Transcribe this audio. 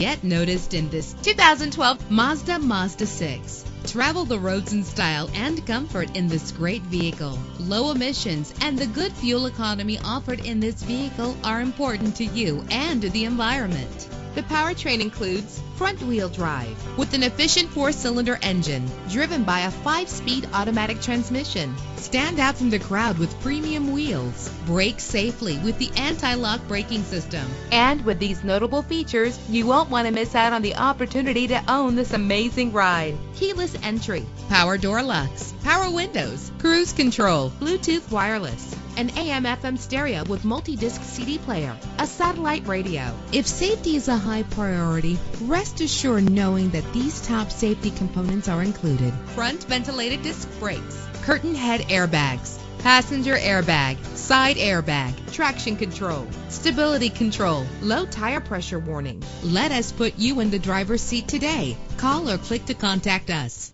Get noticed in this 2012 Mazda Mazda 6. Travel the roads in style and comfort in this great vehicle. Low emissions and the good fuel economy offered in this vehicle are important to you and the environment. The powertrain includes front-wheel drive with an efficient four-cylinder engine driven by a five-speed automatic transmission. Stand out from the crowd with premium wheels. Brake safely with the anti-lock braking system. And with these notable features, you won't want to miss out on the opportunity to own this amazing ride. Keyless entry, power door locks, power windows, cruise control, Bluetooth wireless, an AM FM stereo with multi-disc CD player, a satellite radio. If safety is a high priority, rest assured knowing that these top safety components are included. Front ventilated disc brakes, curtain head airbags, passenger airbag, side airbag, traction control, stability control, low tire pressure warning. Let us put you in the driver's seat today. Call or click to contact us.